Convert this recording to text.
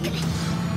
Marketing.